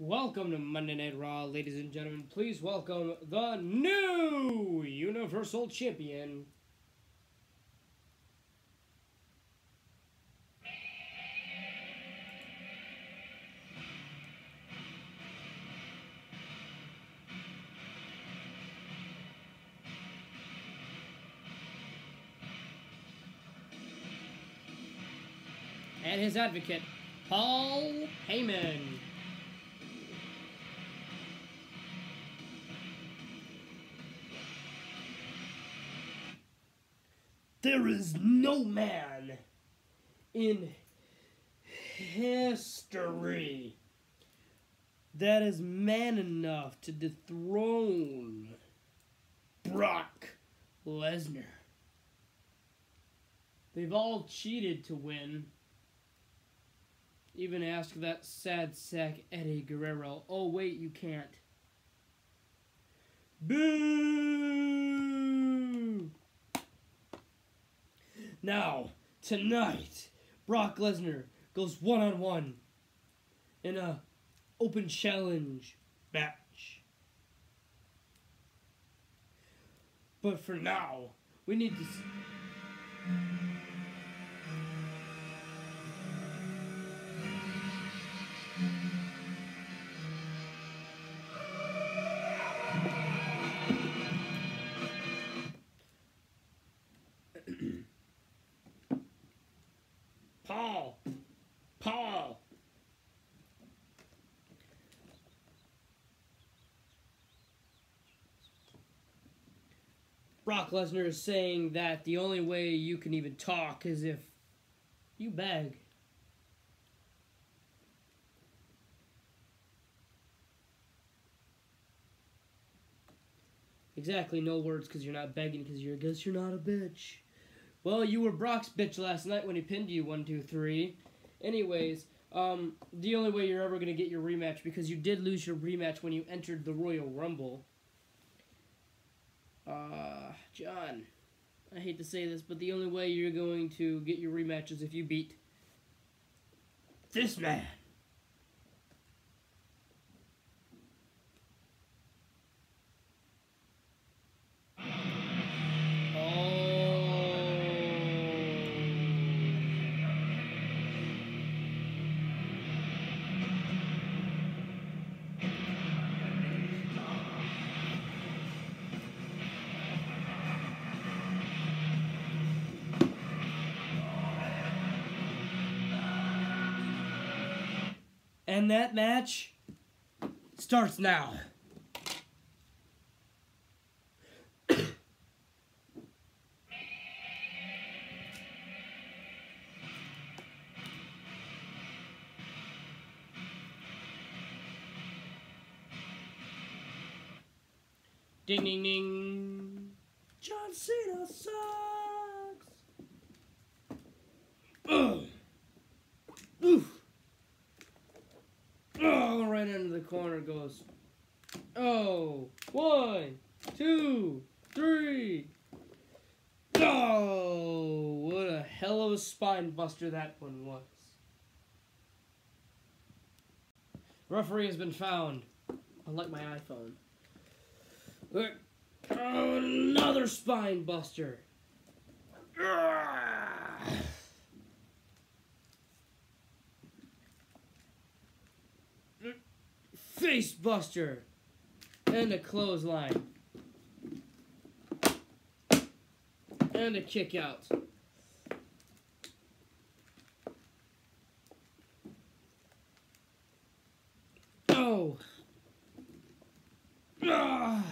Welcome to Monday Night Raw, ladies and gentlemen. Please welcome the new Universal Champion. And his advocate, Paul Heyman. There is no man in history that is man enough to dethrone Brock Lesnar. They've all cheated to win. Even ask that sad sack Eddie Guerrero. Oh, wait, you can't. Boo! Now, tonight, Brock Lesnar goes one on one in a open challenge match. But for now, we need to. Brock Lesnar is saying that the only way you can even talk is if you beg. Exactly, no words because you're not begging because you're, you're not a bitch. Well, you were Brock's bitch last night when he pinned you one, two, three. Anyways, um, the only way you're ever gonna get your rematch because you did lose your rematch when you entered the Royal Rumble. Uh, John, I hate to say this, but the only way you're going to get your rematch is if you beat this man. And that match starts now. ding ding ding. John Cena sucks. Ugh. Oof. Oh, right into the corner goes. Oh, one, two, three. Oh, what a hell of a spine buster that one was. Referee has been found. Unlike my iPhone. Look. Oh, another spine buster. Ah. Face buster. And a clothesline. And a kick out. Oh. Ah.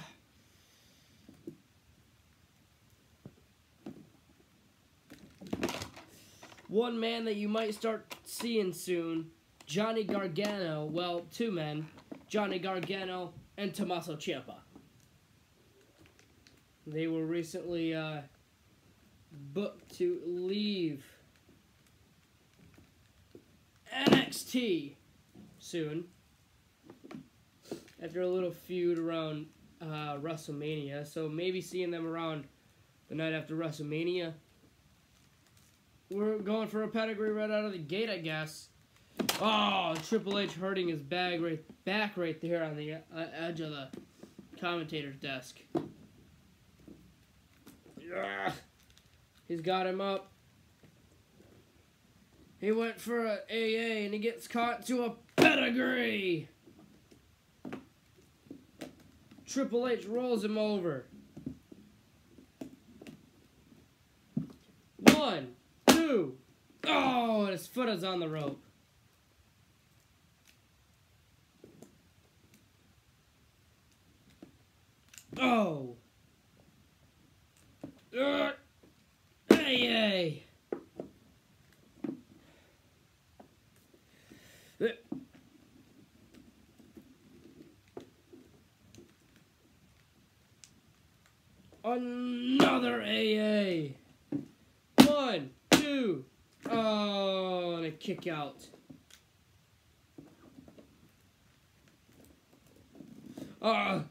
One man that you might start seeing soon, Johnny Gargano. Well, two men, Johnny Gargano and Tommaso Ciampa. They were recently uh, booked to leave NXT soon after a little feud around uh, WrestleMania. So maybe seeing them around the night after WrestleMania. We're going for a pedigree right out of the gate, I guess. Oh, Triple H hurting his bag right back right there on the uh, edge of the commentator's desk. Yeah. He's got him up. He went for a AA and he gets caught to a pedigree. Triple H rolls him over. One, two. Oh, his foot is on the rope. Oh. Uh, hey, hey. Another AA. One, two. Oh, and a kick out. Ah. Uh,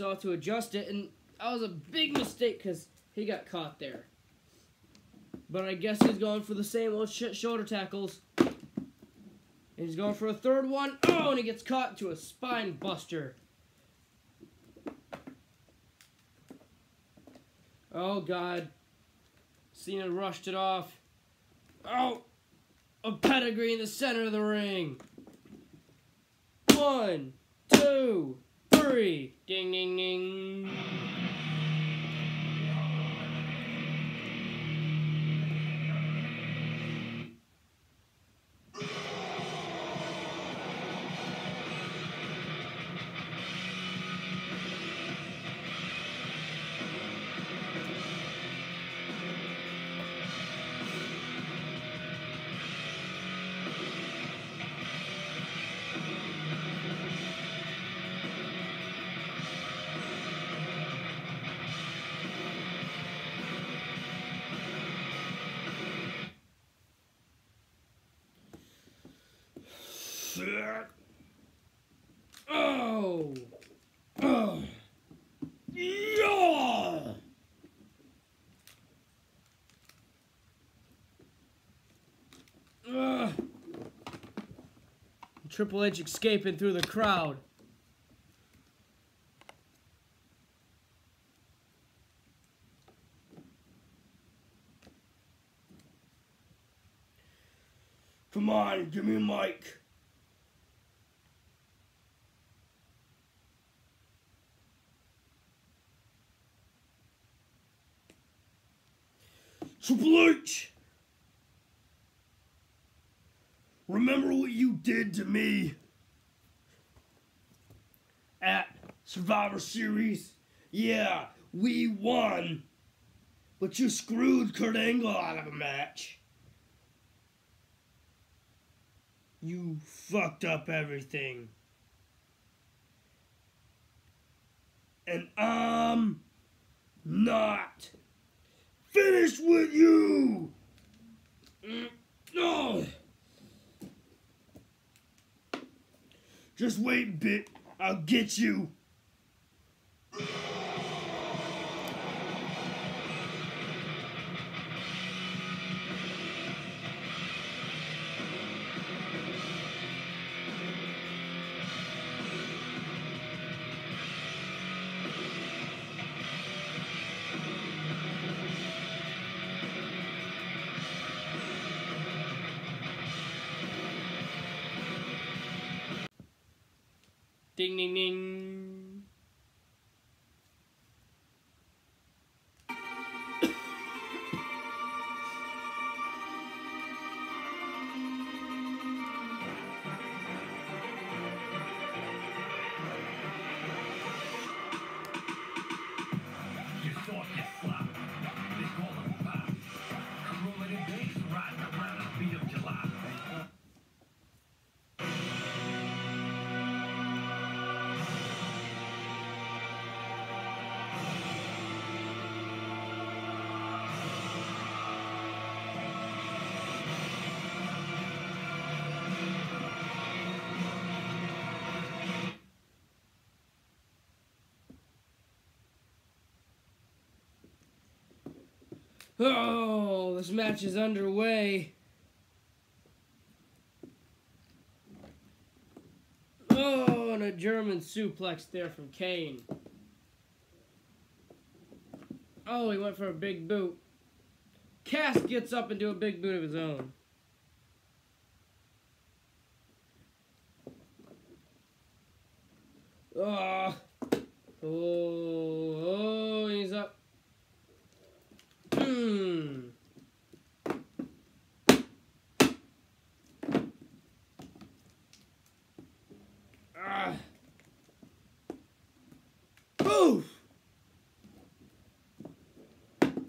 off to adjust it, and that was a big mistake because he got caught there. But I guess he's going for the same old sh shoulder tackles. And he's going for a third one. Oh, and he gets caught to a spine buster. Oh, God. Cena rushed it off. Oh, a pedigree in the center of the ring. One, two, Ding, ding, ding. Triple H escaping through the crowd. Come on, give me a mic. Triple H! Remember what you did to me at Survivor Series? Yeah, we won, but you screwed Kurt Angle out of a match. You fucked up everything. And I'm not finished with you! Mm, no! Just wait a bit. I'll get you. Ding ding ding. Oh, this match is underway. Oh, and a German suplex there from Kane. Oh, he went for a big boot. Cass gets up and do a big boot of his own. Oh, oh, oh he's up. Hmm. Ah.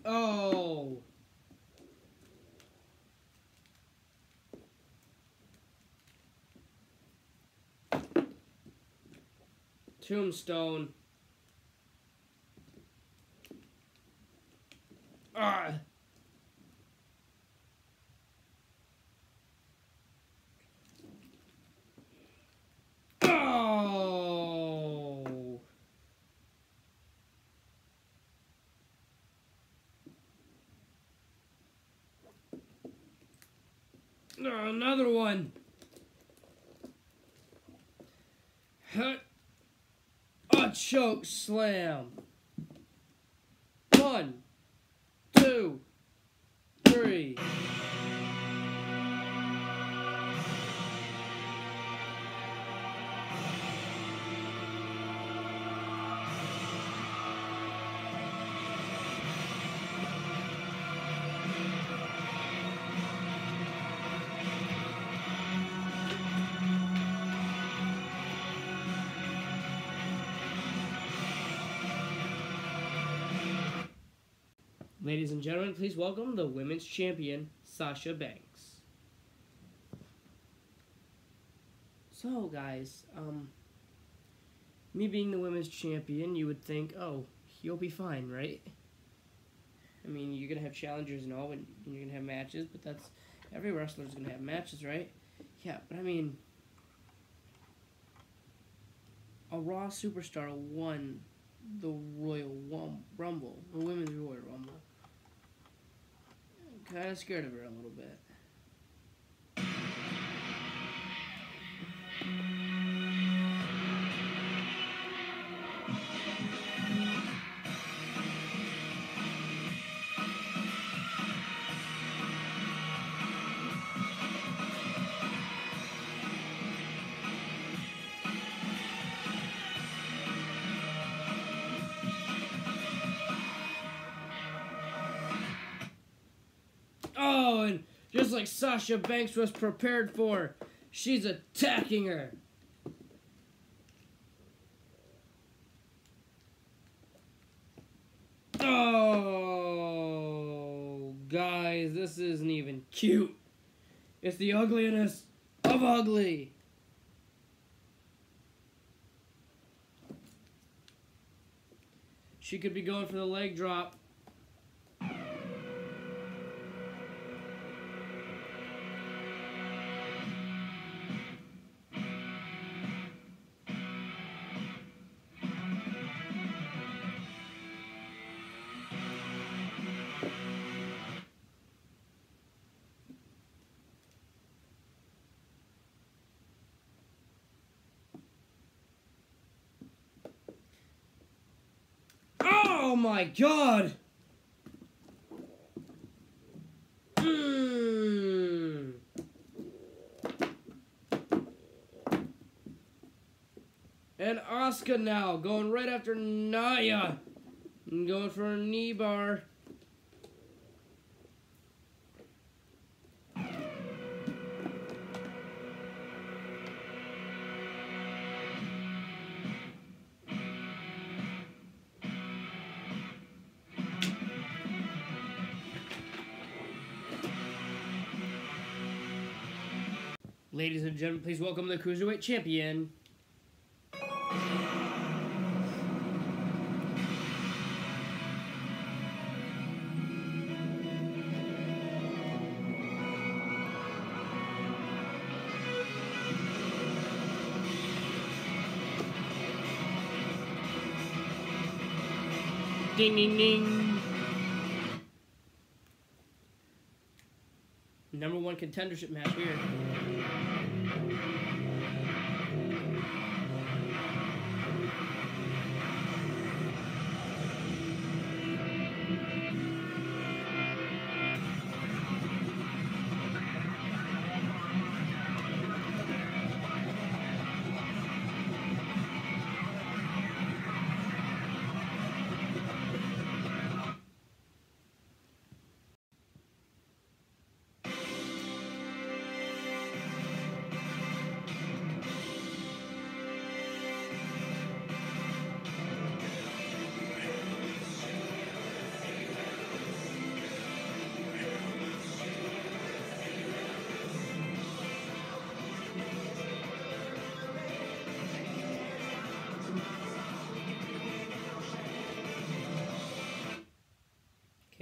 Oh. Tombstone. Ah. Oh. Oh, another one. Hut. A choke slam. One, two, three. Ladies and gentlemen, please welcome the women's champion, Sasha Banks. So, guys, um, me being the women's champion, you would think, oh, you'll be fine, right? I mean, you're gonna have challengers and all, and you're gonna have matches, but that's every wrestler's gonna have matches, right? Yeah, but I mean, a Raw superstar won the Royal Rumble, the Women's Royal Rumble. Kind of scared of her a little bit. Like Sasha Banks was prepared for, she's attacking her. Oh, guys, this isn't even cute. It's the ugliness of ugly. She could be going for the leg drop. God! Mm. And Asuka now going right after Nia. Going for a knee bar. Ladies and gentlemen, please welcome the Cruiserweight Champion. Ding ding ding. Contendership match here.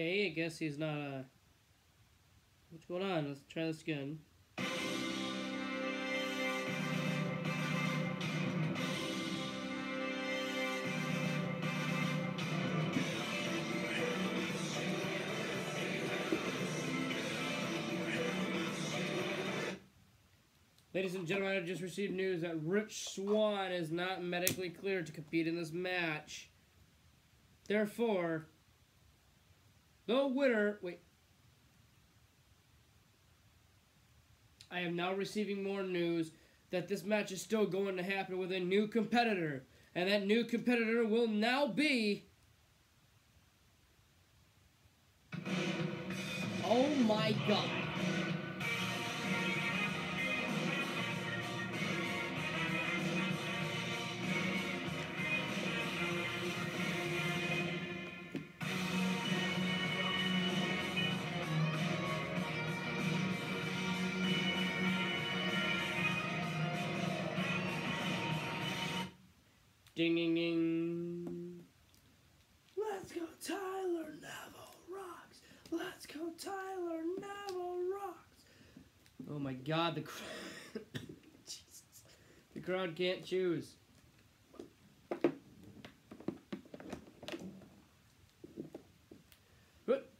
Okay, I guess he's not uh What's going on? Let's try this again. Ladies and gentlemen, I just received news that Rich Swann is not medically cleared to compete in this match. Therefore, the winner. Wait. I am now receiving more news that this match is still going to happen with a new competitor. And that new competitor will now be. Oh my god. Ding ding ding. Let's go, Tyler Neville rocks. Let's go, Tyler Neville rocks. Oh my God, the crowd. The crowd can't choose. What?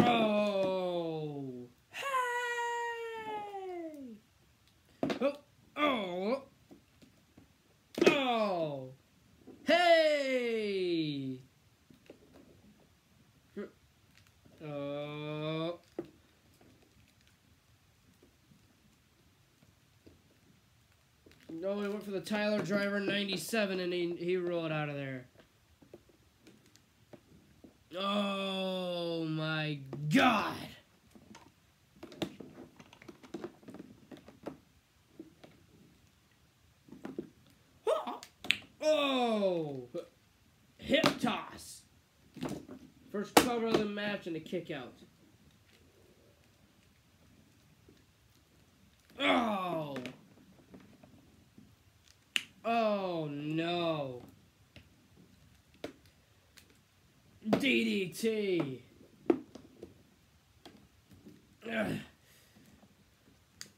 Oh. Hey. Oh. Oh. Oh! Hey! Oh. Tyler Driver 97 and he, he rolled out of there. Oh my god! Oh! Hip toss. First cover of the match and a kick out. Oh! Oh no. DDT.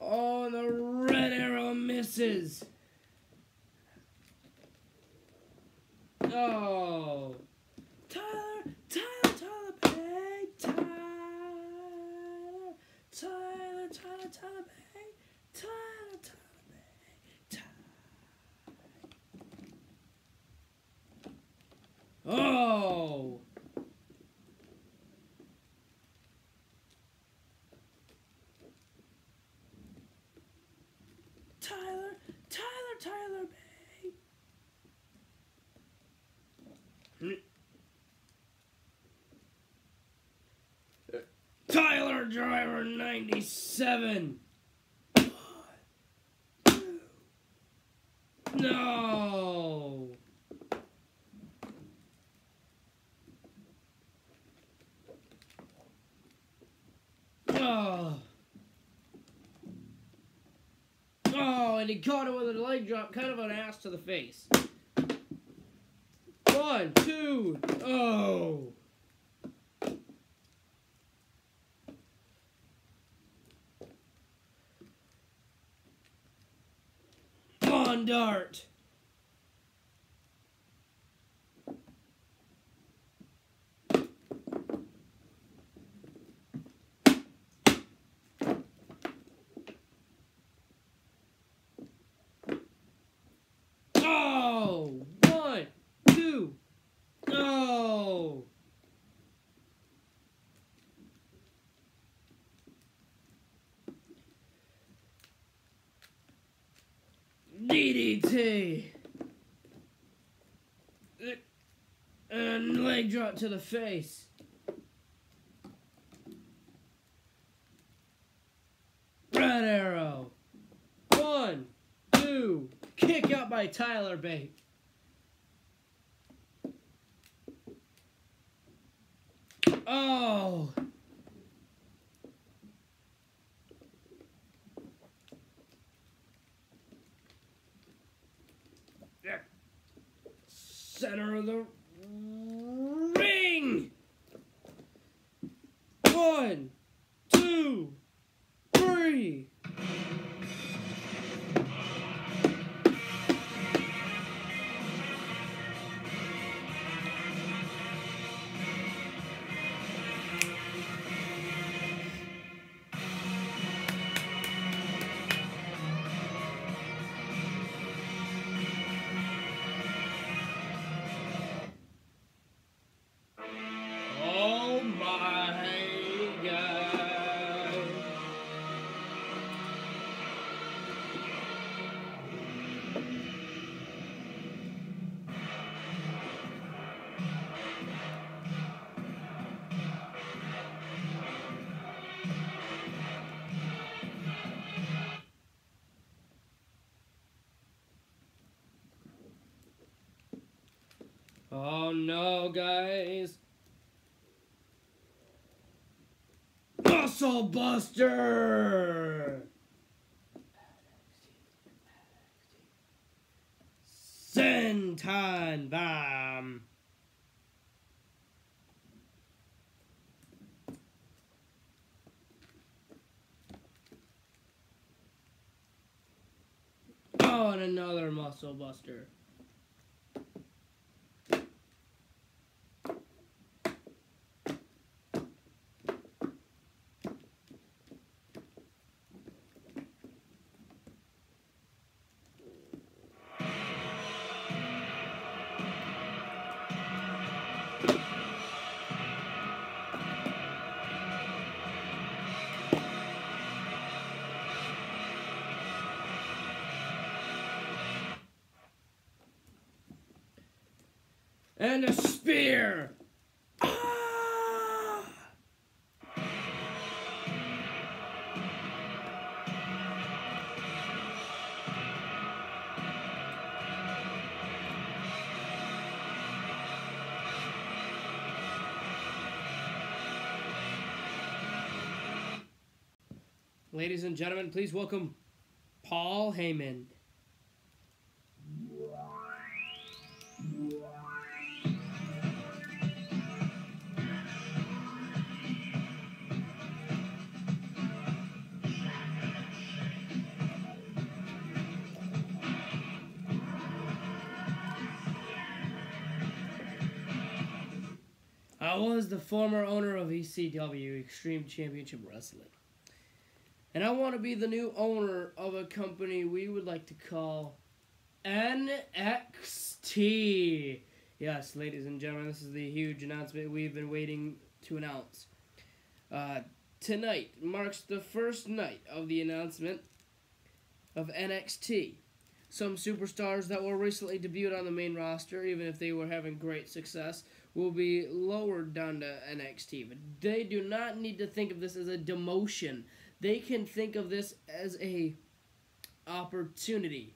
Oh, the red arrow misses. Oh. Tyler, Tyler, Tyler, Tyler, Tyler, Tyler, Tyler, Tyler, Tyler, Tyler. Oh. Tyler, Tyler, Bay. Tyler Driver 97. No. Oh. Oh, and he caught him with a leg drop, kind of an ass to the face. One, two, oh. On dart. DDT. Drop to the face. Red arrow. One, two, kick out by Tyler Bate. No, guys. Muscle Buster! Senton Bomb! Oh, and another Muscle Buster. And a spear! Ladies and gentlemen, please welcome Paul Heyman. Former owner of ECW, Extreme Championship Wrestling. And I want to be the new owner of a company we would like to call NXT. Yes, ladies and gentlemen, this is the huge announcement we've been waiting to announce. Uh, tonight marks the first night of the announcement of NXT. Some superstars that were recently debuted on the main roster, even if they were having great success, will be lowered down to NXT. But they do not need to think of this as a demotion. They can think of this as a opportunity.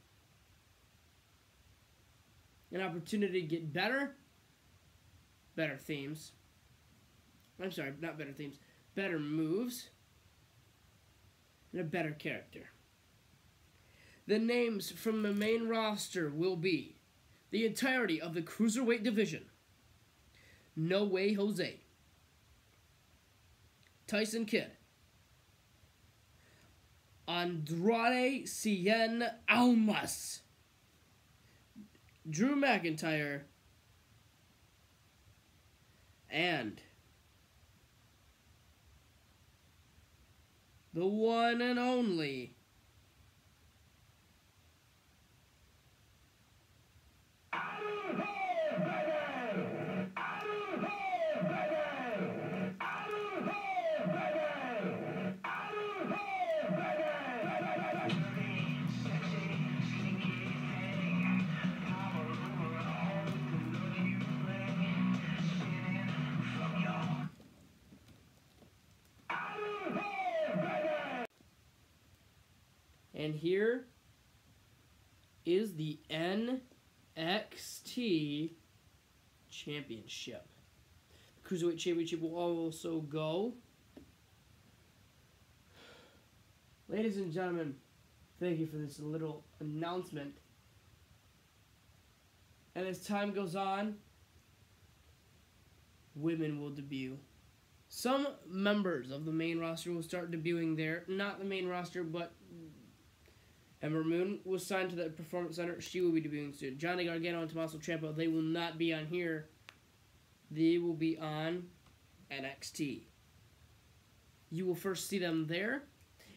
An opportunity to get better, better themes. I'm sorry, not better themes, better moves, and a better character. The names from the main roster will be the entirety of the Cruiserweight division. No Way Jose. Tyson Kidd. Andrade Cien Almas. Drew McIntyre. And the one and only And here is the NXT Championship. The Cruiserweight Championship will also go. Ladies and gentlemen, thank you for this little announcement. And as time goes on, women will debut. Some members of the main roster will start debuting there. Not the main roster, but Ember Moon was signed to the Performance Center. She will be debuting soon. Johnny Gargano and Tommaso Ciampa, they will not be on here. They will be on NXT. You will first see them there,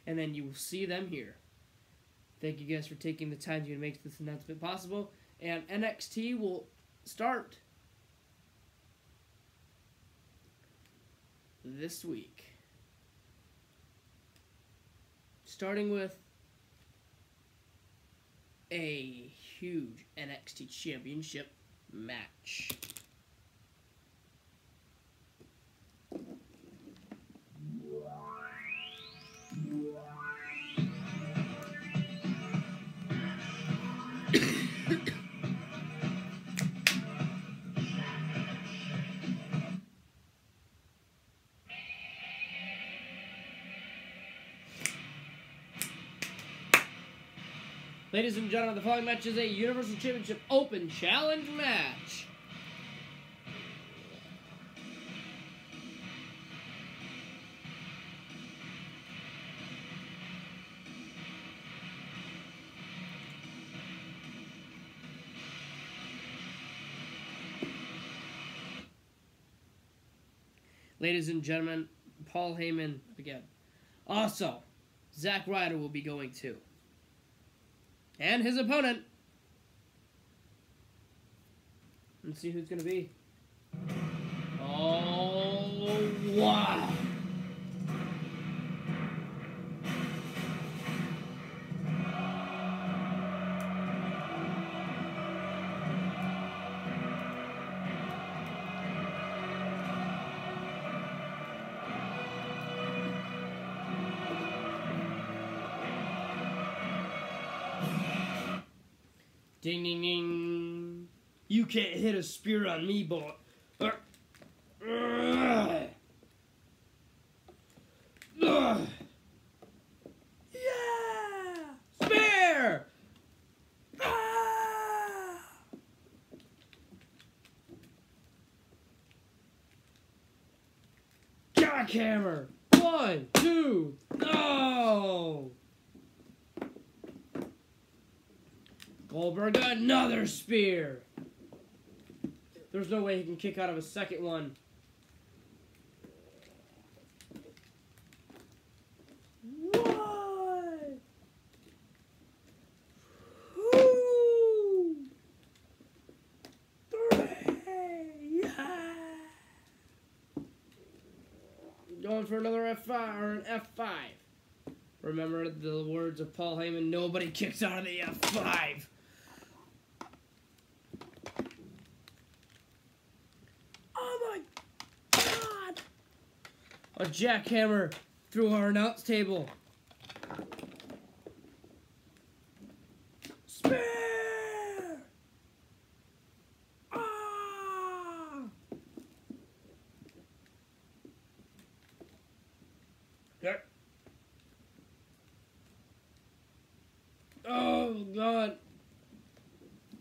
and then you will see them here. Thank you guys for taking the time to make this announcement possible. And NXT will start this week. Starting with a huge NXT Championship match. Ladies and gentlemen, the following match is a Universal Championship Open Challenge match. Ladies and gentlemen, Paul Heyman again. Also, Zack Ryder will be going too and his opponent. Let's see who's gonna be. Oh wow! Ding ding ding. You can't hit a spear on me, boy. Uh, uh, uh. Yeah! Spear! Ah! Jackhammer! One, two, no! Goldberg, another spear. There's no way he can kick out of a second one. Yeah. Going for another F5 or an F5. Remember the words of Paul Heyman, nobody kicks out of the F5. A jackhammer through our announce table. Spear! Ah! Oh, God.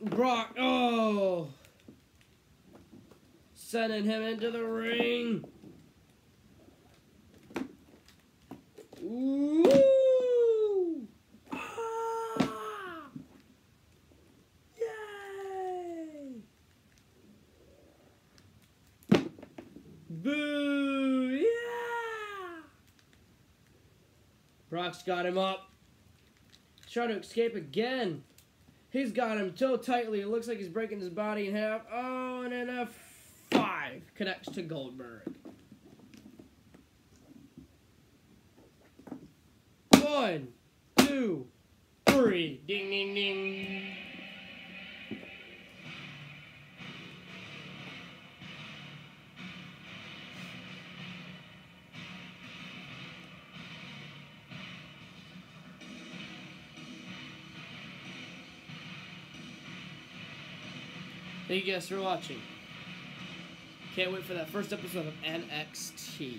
Brock, oh! Sending him into the ring. Woo! Ah! Yay! Boo! Yeah! Brock's got him up. Trying to escape again. He's got him so tightly, it looks like he's breaking his body in half. Oh, and then a five connects to Goldberg. Thank you guys for watching. Can't wait for that first episode of NXT.